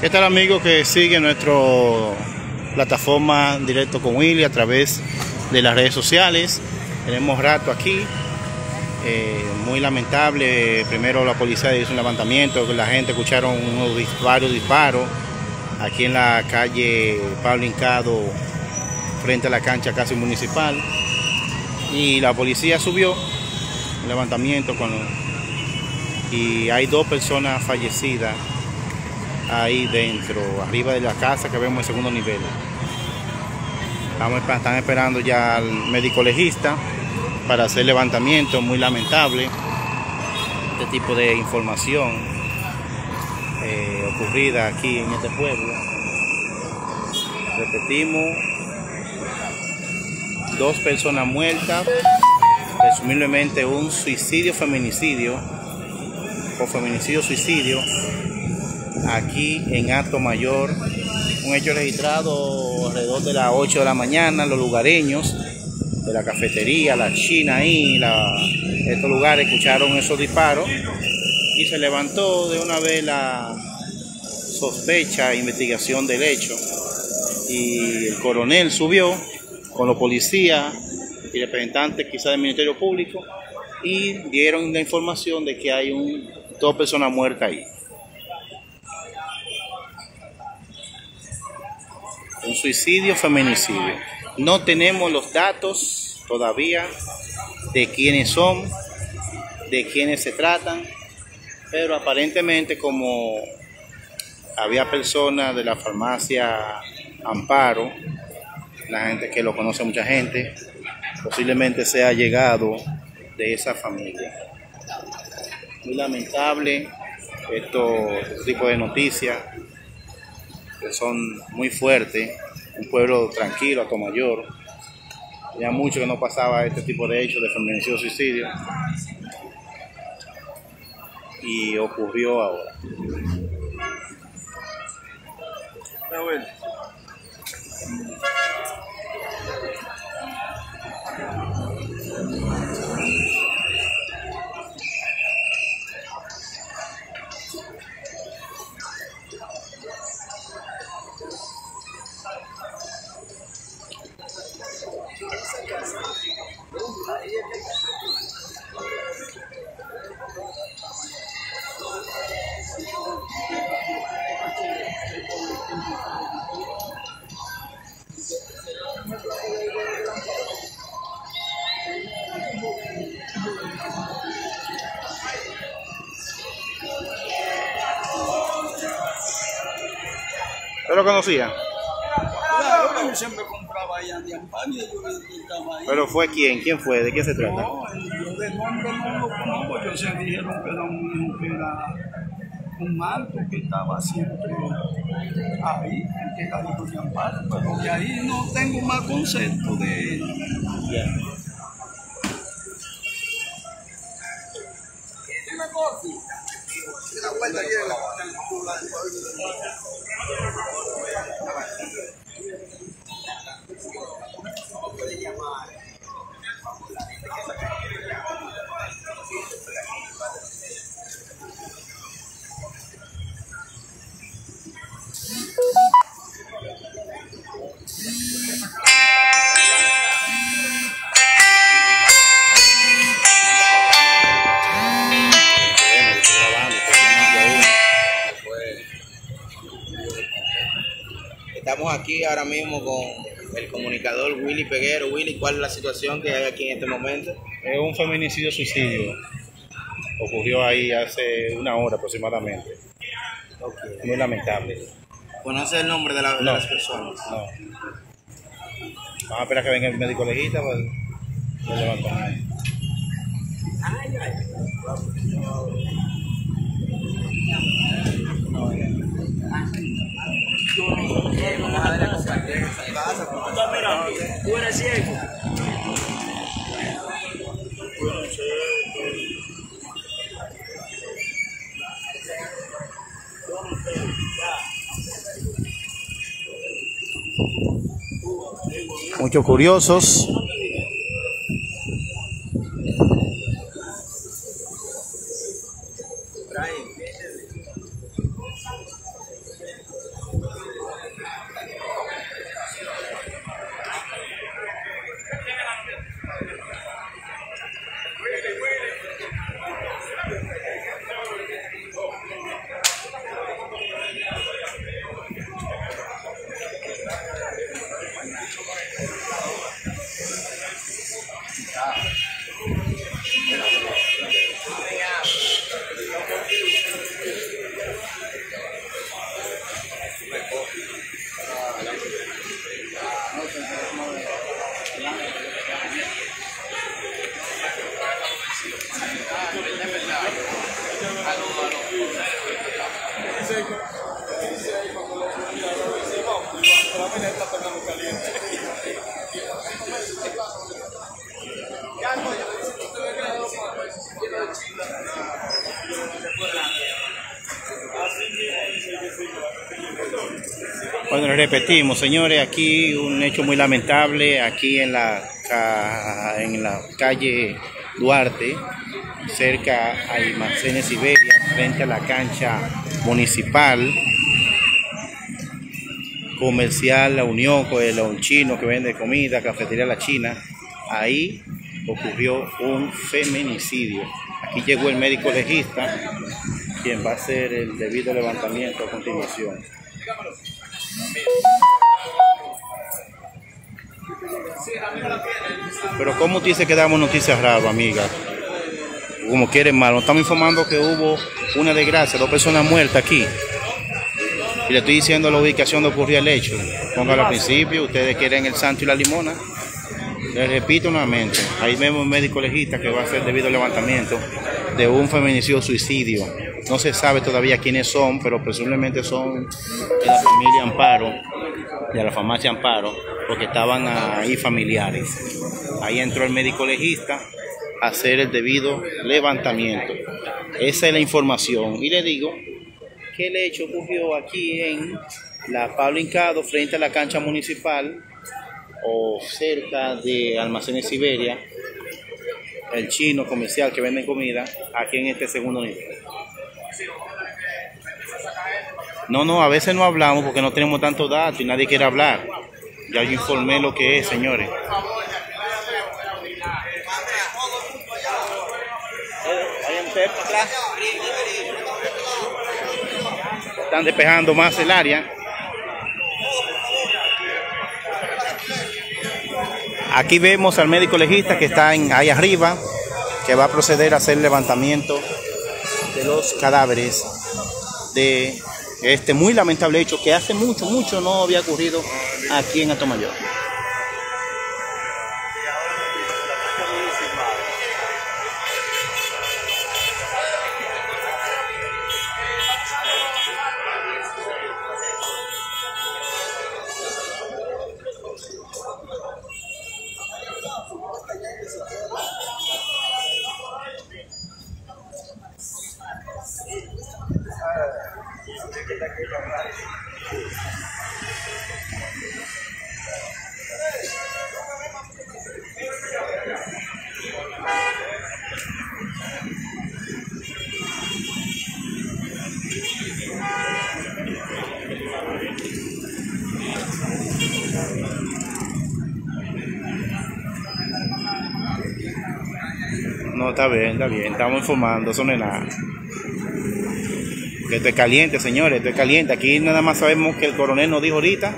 ¿Qué tal amigos que siguen nuestra plataforma Directo con Willy a través de las redes sociales? Tenemos rato aquí, eh, muy lamentable. Primero la policía hizo un levantamiento, la gente escucharon unos disparos, disparos aquí en la calle Pablo Incado, frente a la cancha casi municipal. Y la policía subió un levantamiento con y hay dos personas fallecidas ahí dentro, arriba de la casa que vemos en segundo nivel. están esperando ya al médico legista para hacer levantamiento, muy lamentable este tipo de información eh, ocurrida aquí en este pueblo. Repetimos, dos personas muertas, presumiblemente un suicidio feminicidio o feminicidio suicidio aquí en Acto Mayor. Un hecho registrado alrededor de las 8 de la mañana, los lugareños de la cafetería, la china ahí, estos lugares escucharon esos disparos y se levantó de una vez la sospecha, investigación del hecho. Y el coronel subió con los policías y representantes quizás del Ministerio Público y dieron la información de que hay dos personas muertas ahí. Suicidio feminicidio. No tenemos los datos todavía de quiénes son, de quiénes se tratan, pero aparentemente como había personas de la farmacia Amparo, la gente que lo conoce mucha gente, posiblemente sea llegado de esa familia. Muy lamentable estos tipos de noticias que son muy fuertes, un pueblo tranquilo, mayor Ya mucho que no pasaba este tipo de hechos de feminicidio suicidio. Y ocurrió ahora. ¿Usted lo conocía? Claro, yo siempre compraba allá de Ampania y yo estaba ahí. ¿Pero fue quién? ¿Quién fue? ¿De qué se trata? No, yo de nombre no lo conozco, yo sé dijeron que era un hijo que era un marco que estaba siempre ahí, que era hijo de Amparo, pero de ahí no tengo más concepto de él. Yeah. Dime, Corti. La Estamos aquí ahora mismo con el comunicador Willy Peguero. Willy, ¿cuál es la situación que hay aquí en este momento? Es un feminicidio suicidio. Ocurrió ahí hace una hora aproximadamente. Muy lamentable. ¿Conoce el nombre de, la- de No. las personas? No. Vamos a esperar que venga el médico legista para levantamiento. Tú Muchos curiosos. Bueno, repetimos, señores, aquí un hecho muy lamentable, aquí en la, en la calle Duarte, cerca a Almacenes Siberia, frente a la cancha municipal comercial La Unión, con el chino que vende comida, cafetería La China. Ahí ocurrió un feminicidio. Aquí llegó el médico legista, quien va a hacer el debido levantamiento a continuación. Pero ¿cómo dice que damos noticias raras, amiga? Como quieren mal, nos estamos informando que hubo una desgracia, dos personas muertas aquí. Y le estoy diciendo la ubicación donde ocurrió el hecho. Póngalo al principio, ustedes quieren el santo y la limona. Les repito nuevamente, ahí vemos un médico legista que va a hacer debido levantamiento de un feminicidio suicidio. No se sabe todavía quiénes son, pero presumiblemente son de la familia Amparo, de la farmacia Amparo, porque estaban ahí familiares. Ahí entró el médico legista hacer el debido levantamiento. Esa es la información. Y le digo que el hecho ocurrió aquí en la Pablo Hincado, frente a la cancha municipal o cerca de Almacenes Siberia, el chino comercial que vende comida, aquí en este segundo nivel. No, no, a veces no hablamos porque no tenemos tantos datos y nadie quiere hablar. Ya yo informé lo que es, señores. Están despejando más el área. Aquí vemos al médico legista que está en, ahí arriba, que va a proceder a hacer el levantamiento de los cadáveres de este muy lamentable hecho que hace mucho, mucho no había ocurrido aquí en Atomayor. Está bien, está bien, estamos informando, eso no es nada. Esto es caliente, señores, esto es caliente. Aquí nada más sabemos que el coronel nos dijo ahorita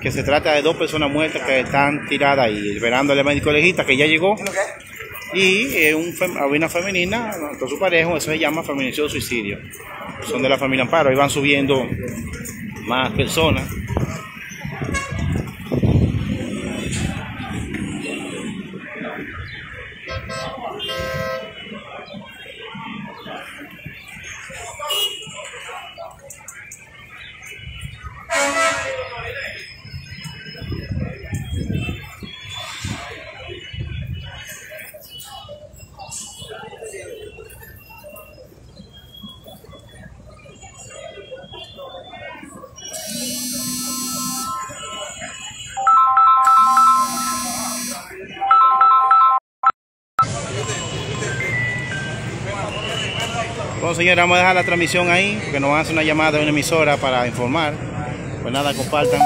que se trata de dos personas muertas que están tiradas ahí, esperando al médico legista que ya llegó. Y eh, un, una femenina con su pareja, eso se llama feminicidio suicidio. Son de la familia Amparo, ahí van subiendo más personas. Bueno, señores, vamos a dejar la transmisión ahí, porque nos van a hacer una llamada de una emisora para informar. Pues nada, compartan.